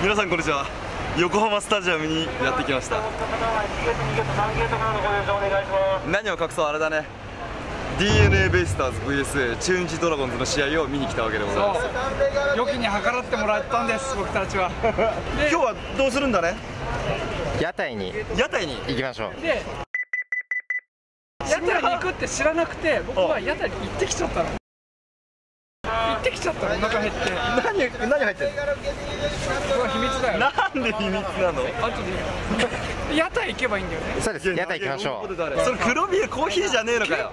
皆さんこんにちは。横浜スタジアムにやってきました。何を隠そうあれだね。d n a ベイスターズ VS 中日ドラゴンズの試合を見に来たわけでございます。良きに計らってもらったんです僕たちは。今日はどうするんだね？屋台に。屋台に？行きましょう。で屋台に行くって知らなくて僕は屋台に行ってきちゃったの行ってきちゃったの。お腹減って。何何入ってるこれは秘密だよ。なんで秘密なの？あとで屋台行けばいいんだよね。そうです。屋台行きましょう。それ黒ビールコーヒーじゃねえのかよ。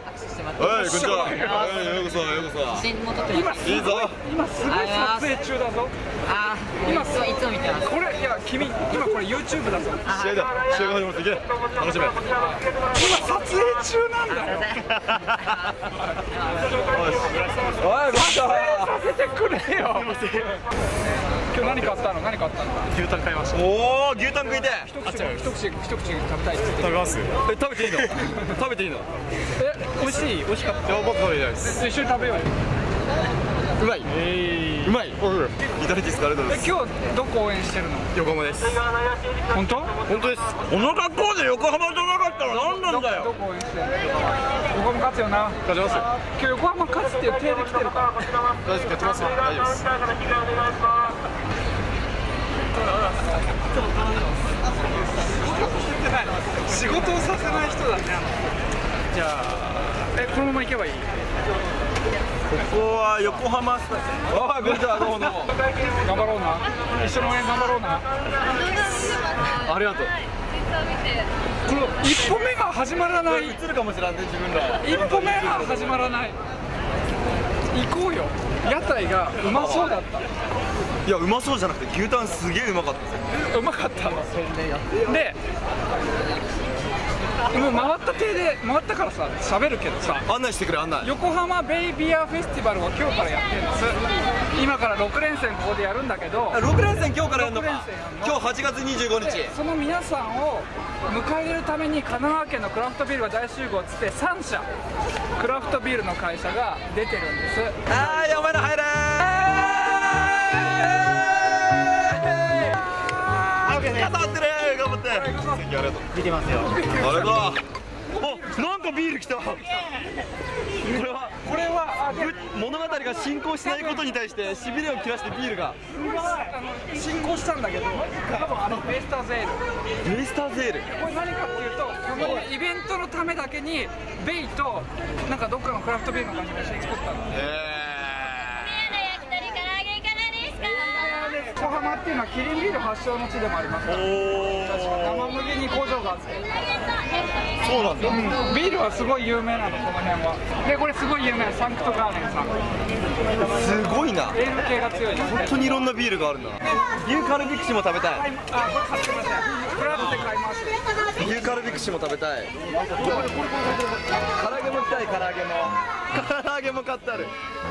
おいこんにちは。はいようこそようこそ今すごいいいぞ。今すごい撮影中だぞ。あー今いつもいつも見てます。これいや君今これ YouTube だぞ。試合だ。試合が始まっていけ。楽しめ。今撮影中なんだよ。おいどうしたさせてくれよ。今日何買ったの？何買ったの？牛タン買いました。おお牛タン食いて。一口一口一口食べたい食べますえ食べていいの？食べていいの？え美味しい？美味しかった？いや僕食べないです。一緒に食べようよ。うまい？うまい？いただきですありがとうございますえ今日どこ応援してるの？横浜です。本当？本当です。この格好で横浜じゃなかったら何なんだどよこ応援して横浜勝つよな勝ちます今日横浜勝つっていう体で来てるから。大丈夫勝ちます。よ大丈夫です。仕事をさせない人だねじゃあえこのまま行けばいいここは横浜スタジアムあこんにちはどうもどうも頑張ろうな一緒の応援頑張ろうなありがとうこの一歩目が始まらない。映るかもしれんね自分ら。一歩目が始まらない。行こうよ。屋台がうまそうだった。いやうまそうじゃなくて牛タンすげえうまかった。ですようまかったの。でもう回った手で回ったからさ喋るけどさ。案内してくれ案内。横浜ベイビアフェスティバルを今日からやってるんです。今から6連戦ここでやるんだけど。6連戦今日からやるのか。六連戦やんの。今日8月25日。でその皆さんを迎え入れるために神奈川県のクラフトビールが大集合っつって3社クラフトビールの会社が出てるんです。はーいお前ら入れーって。関ありがとう見てますよ。ありがとうおなんかビール来た。これはこれは物語が進行しないことに対してしびれを切らしてビールが。進行したんだけど多分あのベイスターズエール。ベイスターゼール。これ何かっていうとこのイベントのためだけにベイとなんかどっかのクラフトビールの会社が一緒に作ったの。え焼き鳥唐揚げいかがですか横浜っていうのはキリンビール発祥の地でもありますから。生麦に工場があってそうなんだ。ビールはすごい有名なのこの辺は。でこれすごい有名サンクトガーデンさん。すごいな。エール系が強い本当にいろんなビールがあるんだな牛カルビクシも食べたい。あこれ買ってくださいこれ後で買います。牛カルビクシも食べたい。唐揚げも来たい唐揚げも。唐揚げも買ってある。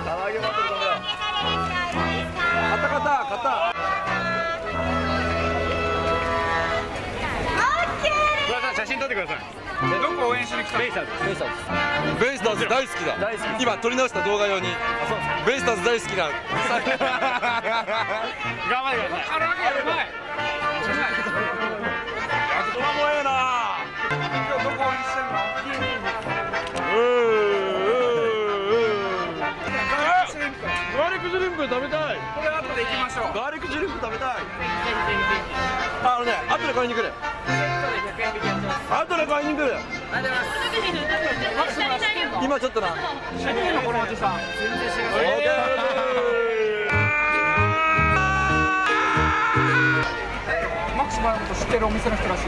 唐揚げもあってるダメだ買った買った買った写真撮ってください。どこ応援しに来たベイサーズ。ベイスターズ。ベイスターズ大好きだ。大好き。今撮り直した動画用に。ベイスターズ大好きだ 頑張ってください。唐揚げうまい。うまいガーリックシュリンプ食べたい。これ後で行きましょう。ガーリックシュリンプ食べたい。ああのね後で買いに来る。後で買いに来る。マクスマ知ってんの今ちょっとな。知ってんのこのおじさんマックスマのこと知ってるお店の人らしい。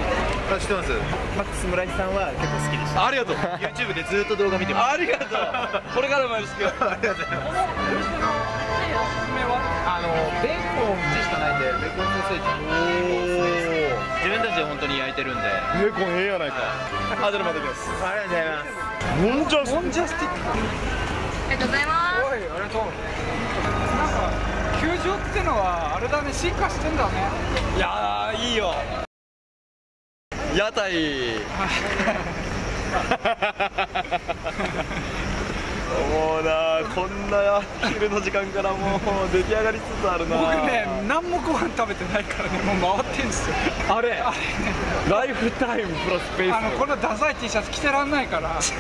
あ知ってます。マックス村井さんは結構好きでしありがとう。YouTube でずっと動画見てまありがとう。これからもよろしく。ありがとうございますおすすめはあのベーコンしかないんで。ベーコンソーセージ自分たちで本当に焼いてるんであおお猫ええやないかあじゃあまた来ます。りがとうございます。もんじゃモンジャスティックありがとうございます。おいありがとうなんか球場ってのはあれだね進化してんだねいやーいいよ屋台もうなこんな昼の時間からもう出来上がりつつあるな僕ね何もご飯食べてないからねもう回ってんですよ。あれ？あライフタイムプラスペーれあのこのダサい T シャツ着てらんないから。セ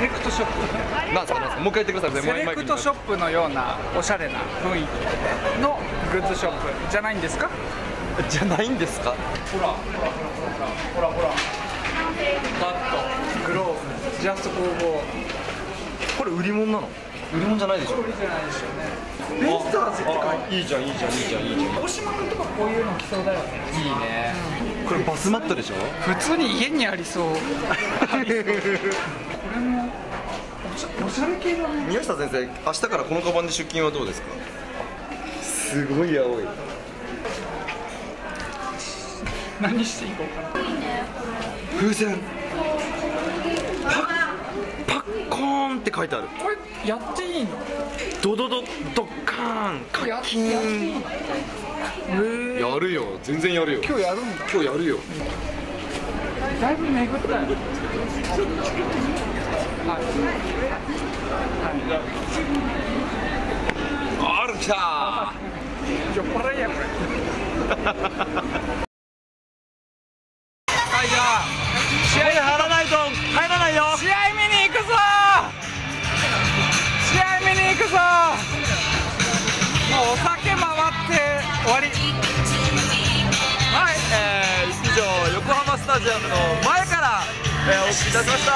レクトショップ。なんすかなんすか？もう一回言ってください。セレクトショップのようなおしゃれな雰囲気のグッズショップじゃないんですか？プじゃないんですか？ほらほらほらほら。ほらほらバットグローブ。ジャスト工房これ売り物なの？売り物じゃないでしょ？これじゃないですよね。ベイスターズって書いていいじゃんいいじゃんいいじゃんいいじゃん大島君とかこういうの着そうだよねいいね。これバスマットでしょ？普通に家にありそう。これもおしゃおしゃれ系だね。宮下先生明日からこのカバンで出勤はどうですか？すごい青い。何していこうかな。風船パッパッコーンって書いてある。これやっていいのドドドドッカーンカッキーやるよ。全然やるよ。今日やるんだ。今日やるよ。だいぶ巡ったよ。はいあるきた酔っ払いやこれえー、お送りいたしました。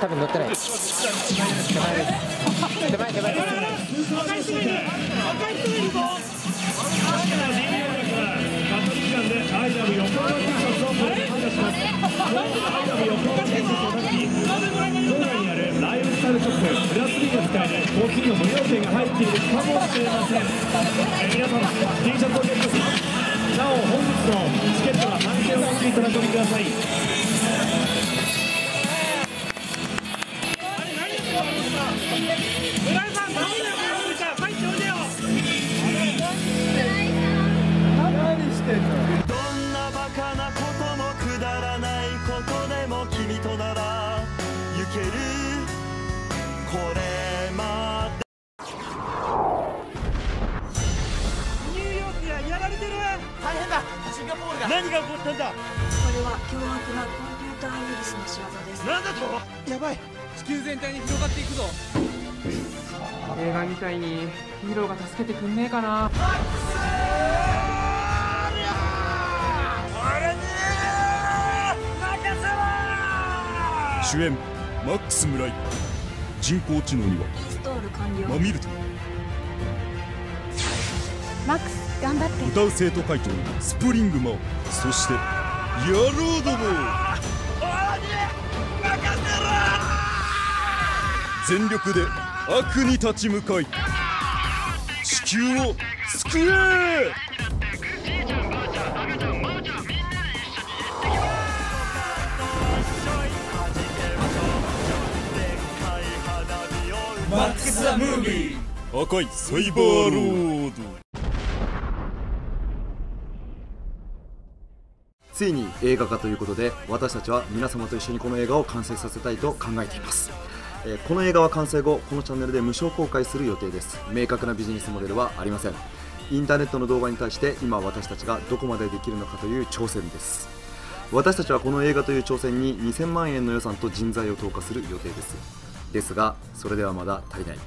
多分乗ってない。手前です。手前手前ラプラスリーが使えるコーヒーの無料券が入っているかもしれません、えー皆様 T シャツをゲットしますなお本日のチケットは。半券をお持ちいただきくださいどんなバカなこともくだらないでも君となら行けるこれ何が起こったんだ？これは凶悪なコンピューターウイルスの仕業です。なんだと？やばい。地球全体に広がっていくぞ。映画みたいにヒーローが助けてくんねえかな。主演マックス村井。人工知能には。インストール完了。マミルトマックス頑張って。歌う生徒会長スプリングマオそして野郎ども。全力で悪に立ち向かい。地球を救え。赤いサイバーロードついに映画化ということで私たちは皆様と一緒にこの映画を完成させたいと考えています、えこの映画は完成後このチャンネルで無償公開する予定です。明確なビジネスモデルはありません。インターネットの動画に対して今私たちがどこまでできるのかという挑戦です。私たちはこの映画という挑戦に2000万円の予算と人材を投下する予定です。ですがそれではまだ足りない。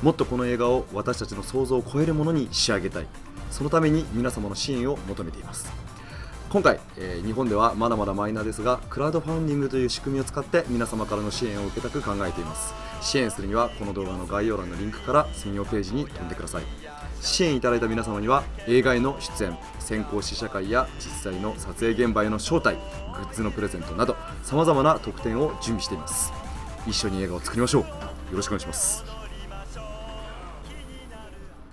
もっとこの映画を私たちの想像を超えるものに仕上げたい。そのために皆様の支援を求めています。今回、えー日本ではまだまだマイナーですがクラウドファンディングという仕組みを使って皆様からの支援を受けたく考えています。支援するにはこの動画の概要欄のリンクから専用ページに飛んでください。支援いただいた皆様には映画への出演先行試写会や実際の撮影現場への招待グッズのプレゼントなどさまざまな特典を準備しています。一緒に映画を作りましょう。よろしくお願いします。